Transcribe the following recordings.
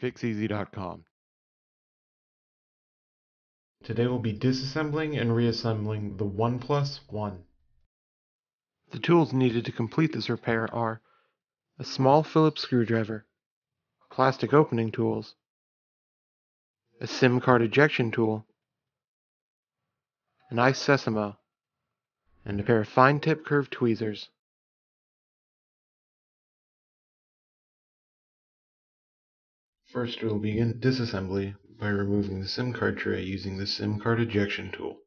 Fixez.com. Today we'll be disassembling and reassembling the OnePlus One. The tools needed to complete this repair are a small Phillips screwdriver, plastic opening tools, a SIM card ejection tool, an iSesamo, and a pair of fine tip curved tweezers. First we will begin disassembly by removing the SIM card tray using the SIM card ejection tool.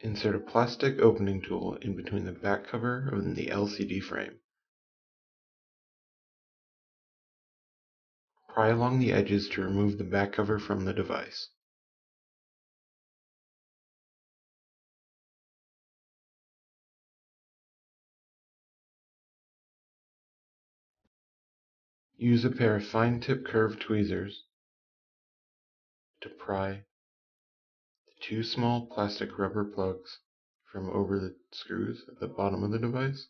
Insert a plastic opening tool in between the back cover and the LCD frame. Pry along the edges to remove the back cover from the device. Use a pair of fine tip curved tweezers to pry the two small plastic rubber plugs from over the screws at the bottom of the device.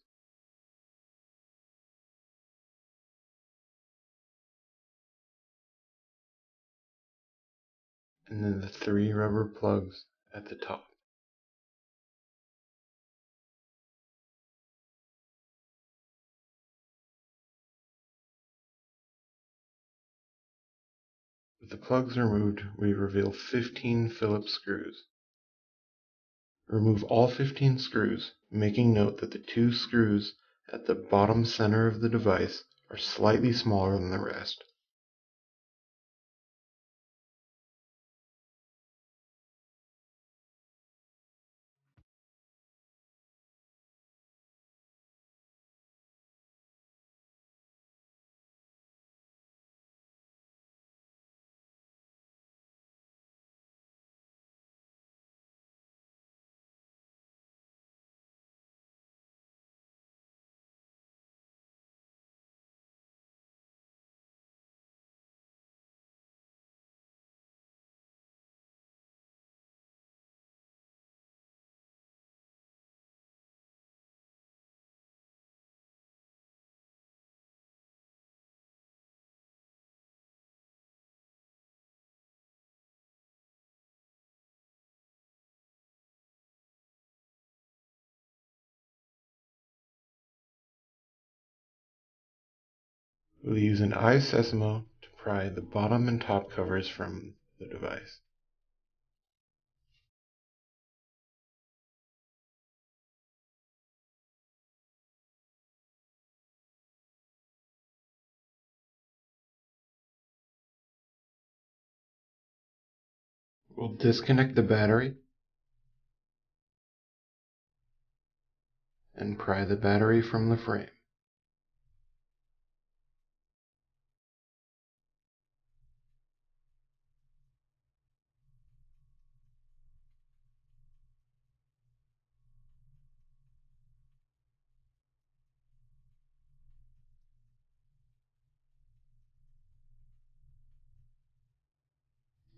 And then the three rubber plugs at the top. With the plugs removed, we reveal 15 Phillips screws. Remove all 15 screws, making note that the two screws at the bottom center of the device are slightly smaller than the rest. We'll use an iSesamo to pry the bottom and top covers from the device. We'll disconnect the battery and pry the battery from the frame.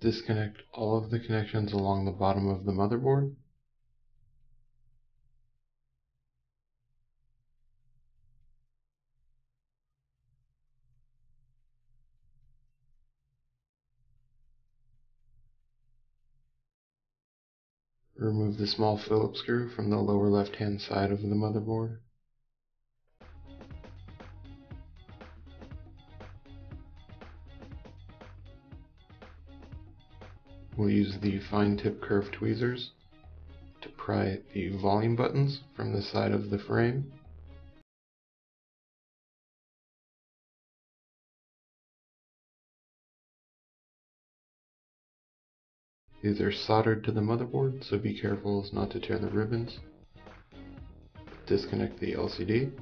Disconnect all of the connections along the bottom of the motherboard. Remove the small Phillips screw from the lower left hand side of the motherboard. We'll use the fine tip curved tweezers to pry the volume buttons from the side of the frame. These are soldered to the motherboard, so be careful not to tear the ribbons. Disconnect the LCD.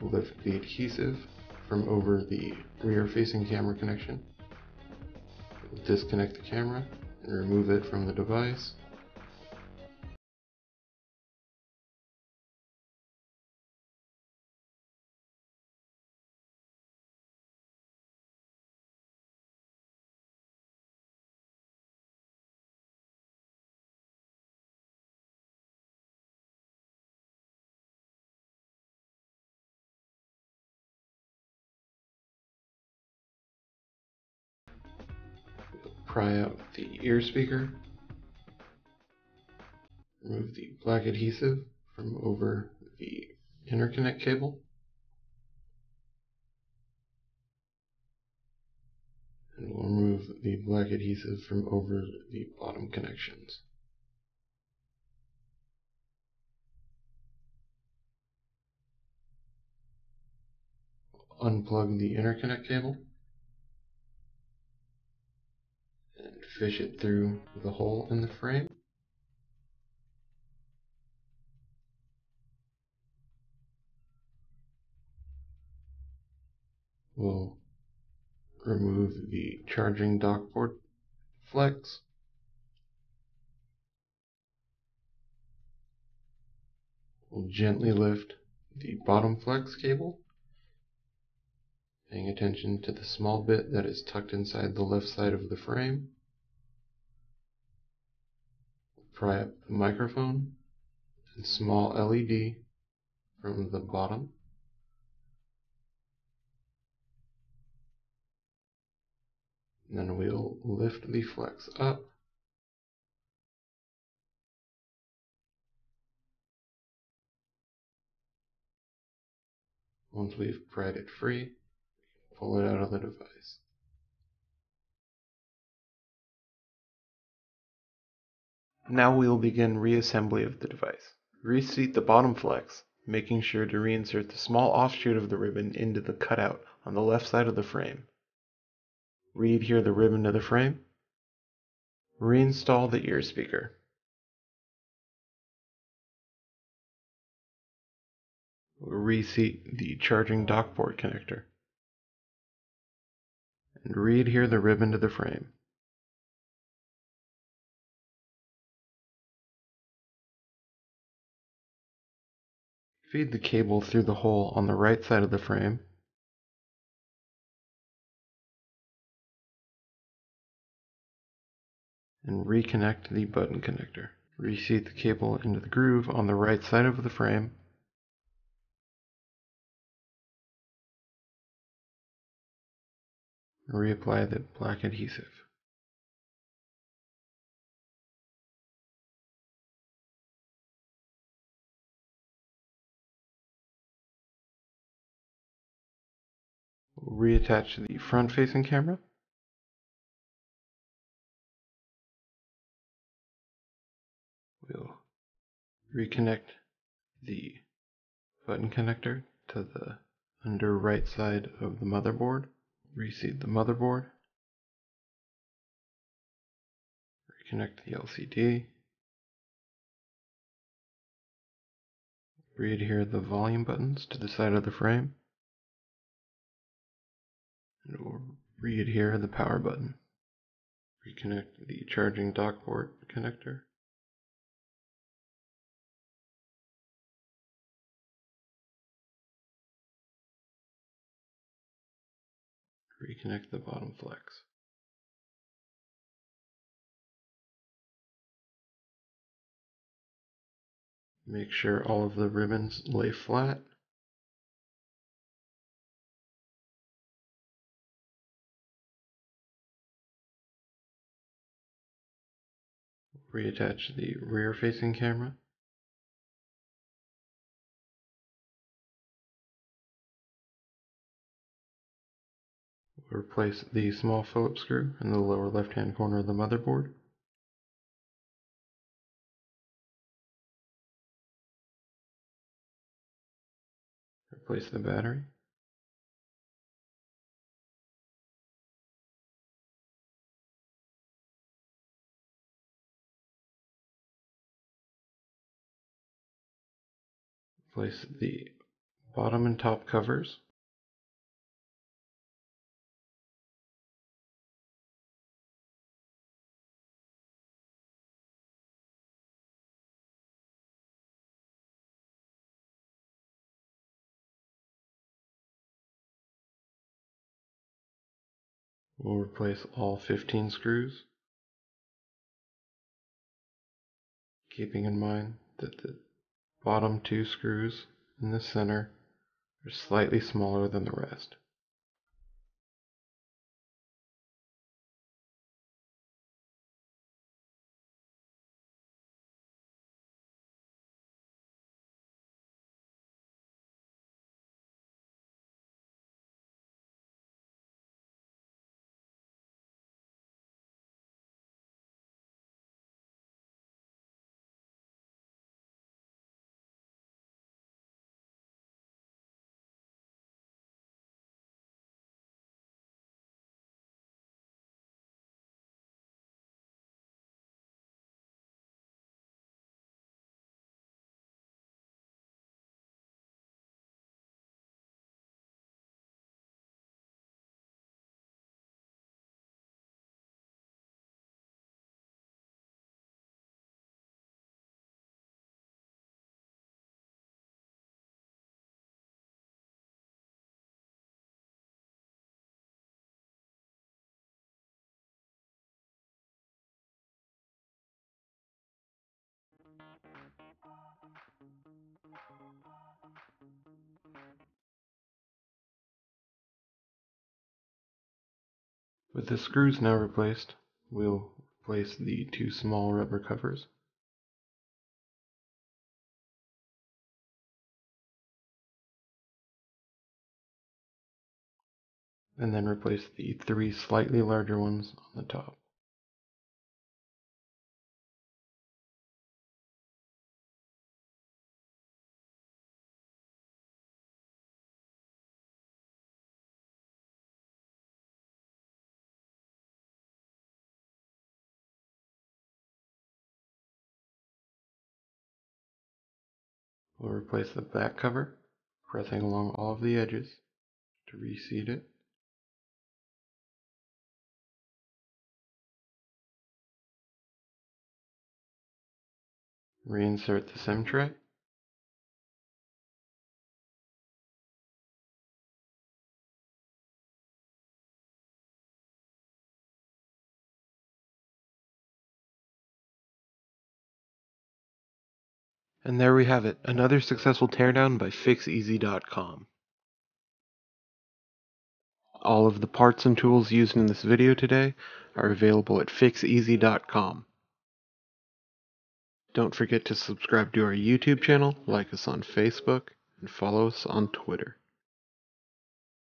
Lift the adhesive from over the rear facing camera connection disconnect the camera and remove it from the device. Pry out the ear speaker. Remove the black adhesive from over the interconnect cable. And we'll remove the black adhesive from over the bottom connections. Unplug the interconnect cable. Fish it through the hole in the frame. We'll remove the charging dock port flex. We'll gently lift the bottom flex cable, paying attention to the small bit that is tucked inside the left side of the frame. Pry up the microphone and small LED from the bottom. And then we'll lift the flex up. Once we've pried it free, pull it out of the device. Now we will begin reassembly of the device. Reseat the bottom flex, making sure to reinsert the small offshoot of the ribbon into the cutout on the left side of the frame. Readhere the ribbon to the frame. Reinstall the ear speaker. Reseat the charging dock port connector. And readhere the ribbon to the frame. Feed the cable through the hole on the right side of the frame. And reconnect the button connector. Reseat the cable into the groove on the right side of the frame. Reapply the black adhesive. Reattach the front facing camera. We'll reconnect the button connector to the under right side of the motherboard. Reseat the motherboard. Reconnect the LCD. Readhere the volume buttons to the side of the frame. And we'll readhere the power button. Reconnect the charging dock port connector. Reconnect the bottom flex. Make sure all of the ribbons lay flat. Reattach the rear facing camera. Replace the small Phillips screw in the lower left hand corner of the motherboard. Replace the battery. Place the bottom and top covers. We'll replace all 15 screws, keeping in mind that the bottom two screws in the center are slightly smaller than the rest. With the screws now replaced, we'll replace the two small rubber covers. And then replace the three slightly larger ones on the top. We'll replace the back cover, pressing along all of the edges to reseat it. Reinsert the SIM tray. And there we have it, another successful teardown by Fixez.com. All of the parts and tools used in this video today are available at Fixez.com. Don't forget to subscribe to our YouTube channel, like us on Facebook, and follow us on Twitter.